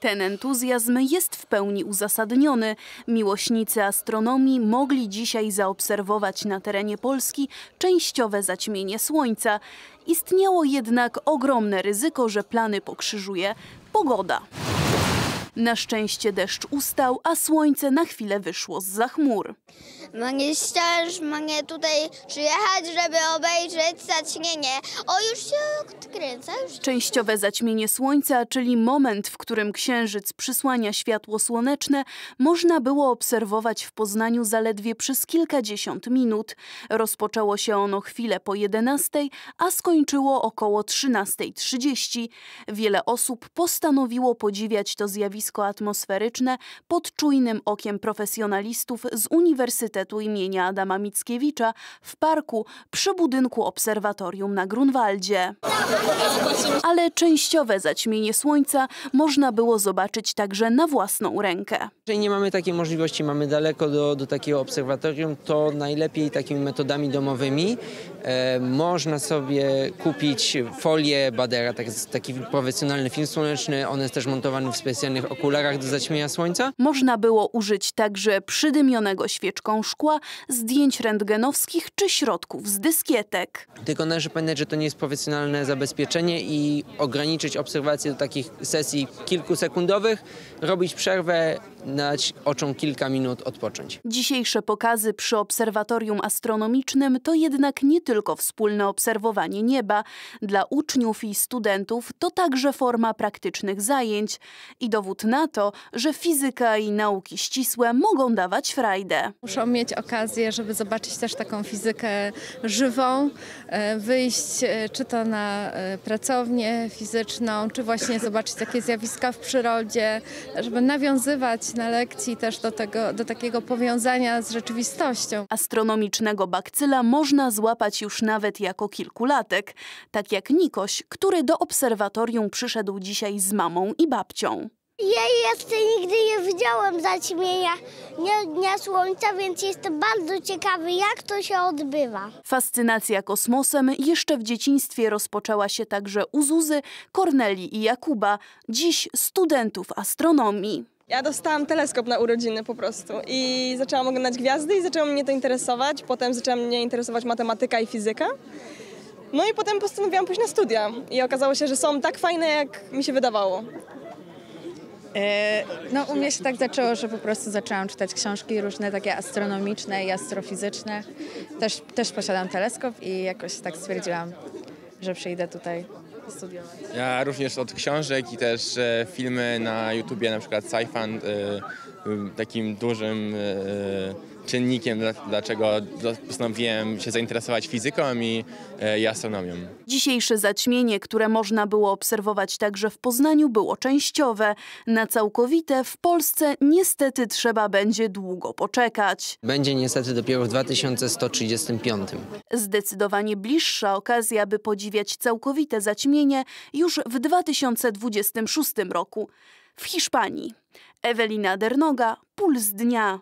Ten entuzjazm jest w pełni uzasadniony. Miłośnicy astronomii mogli dzisiaj zaobserwować na terenie Polski częściowe zaćmienie Słońca. Istniało jednak ogromne ryzyko, że plany pokrzyżuje pogoda. Na szczęście deszcz ustał, a słońce na chwilę wyszło z chmur. Mogę też, mogę tutaj przyjechać, żeby obejrzeć zaćmienie. O, już się odkręca, już Częściowe zaćmienie słońca, czyli moment, w którym księżyc przysłania światło słoneczne, można było obserwować w Poznaniu zaledwie przez kilkadziesiąt minut. Rozpoczęło się ono chwilę po 11, a skończyło około 13.30. Wiele osób postanowiło podziwiać to zjawisko atmosferyczne pod czujnym okiem profesjonalistów z Uniwersytetu imienia Adama Mickiewicza w parku przy budynku obserwatorium na Grunwaldzie. Ale częściowe zaćmienie słońca można było zobaczyć także na własną rękę. Jeżeli nie mamy takiej możliwości, mamy daleko do, do takiego obserwatorium, to najlepiej takimi metodami domowymi e, można sobie kupić folię Badera, tak, taki profesjonalny film słoneczny. On jest też montowany w specjalnych okularach do zaćmienia słońca. Można było użyć także przydymionego świeczką szkła, zdjęć rentgenowskich czy środków z dyskietek. Tylko należy pamiętać, że to nie jest profesjonalne zabezpieczenie i ograniczyć obserwację do takich sesji kilkusekundowych, robić przerwę, dać oczom kilka minut odpocząć. Dzisiejsze pokazy przy obserwatorium astronomicznym to jednak nie tylko wspólne obserwowanie nieba. Dla uczniów i studentów to także forma praktycznych zajęć i dowód na to, że fizyka i nauki ścisłe mogą dawać frajdę. Muszą mieć okazję, żeby zobaczyć też taką fizykę żywą, e, wyjść e, czy to na e, pracownię fizyczną, czy właśnie zobaczyć takie zjawiska w przyrodzie, żeby nawiązywać na lekcji też do, tego, do takiego powiązania z rzeczywistością. Astronomicznego bakcyla można złapać już nawet jako kilkulatek, tak jak Nikoś, który do obserwatorium przyszedł dzisiaj z mamą i babcią. Ja jeszcze nigdy nie widziałem zaćmienia nie, dnia słońca, więc jestem bardzo ciekawy, jak to się odbywa. Fascynacja kosmosem jeszcze w dzieciństwie rozpoczęła się także u Zuzy, Korneli i Jakuba, dziś studentów astronomii. Ja dostałam teleskop na urodziny po prostu i zaczęłam oglądać gwiazdy i zaczęło mnie to interesować. Potem zaczęła mnie interesować matematyka i fizyka. No i potem postanowiłam pójść na studia i okazało się, że są tak fajne, jak mi się wydawało. E, No u mnie się tak zaczęło, że po prostu zaczęłam czytać książki różne takie astronomiczne i astrofizyczne. Też, też posiadam teleskop i jakoś tak stwierdziłam, że przyjdę tutaj studiować. Ja również od książek i też e, filmy na YouTubie, na przykład takim dużym e, czynnikiem, dla- dlaczego postanowiłem się zainteresować fizyką i, e, i astronomią. Dzisiejsze zaćmienie, które można było obserwować także w Poznaniu, było częściowe. Na całkowite w Polsce niestety trzeba będzie długo poczekać. Będzie niestety dopiero w 2135. Zdecydowanie bliższa okazja, by podziwiać całkowite zaćmienie już w 2026 roku w Hiszpanii. Ewelina Dernoga, Puls Dnia.